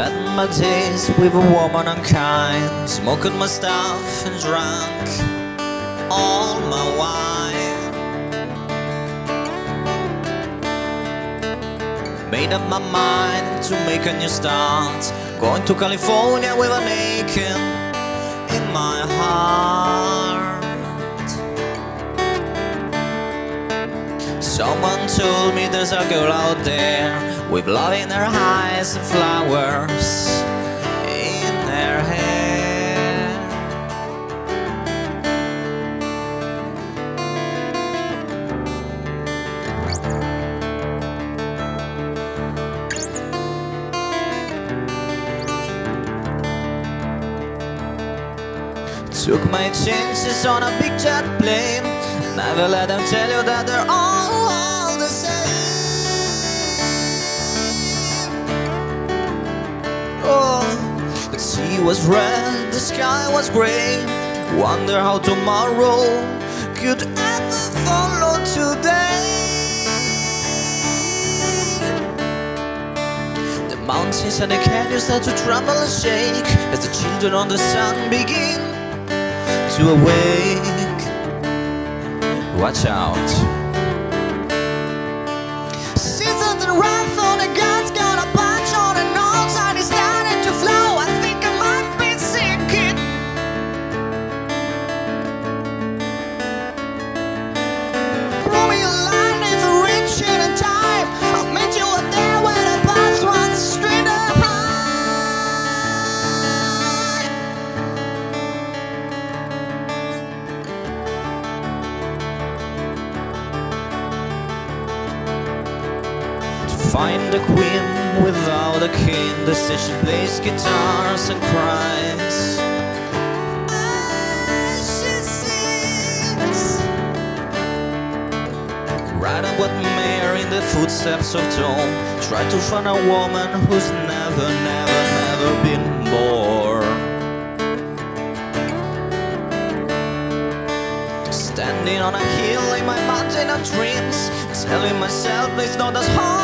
Spent my days with a woman unkind, smoking my stuff and drank all my wine. Made up my mind to make a new start, going to California with an aching in my heart. Someone told me there's a girl out there with love in their eyes and flowers in their hair. Took my chances on a big jet plane. Never let them tell you that they're all sea was red, the sky was gray. Wonder how tomorrow could ever follow today. The mountains and the canyons start to tremble and shake as the children on the sun begin to awake. Watch out. See something rough find a queen without a king, the say she plays guitars and cries. She sings. Riding with Mayor in the footsteps of Tom. Try to find a woman who's never, never, never been born. Standing on a hill in my mountain of dreams, telling myself it's not as hard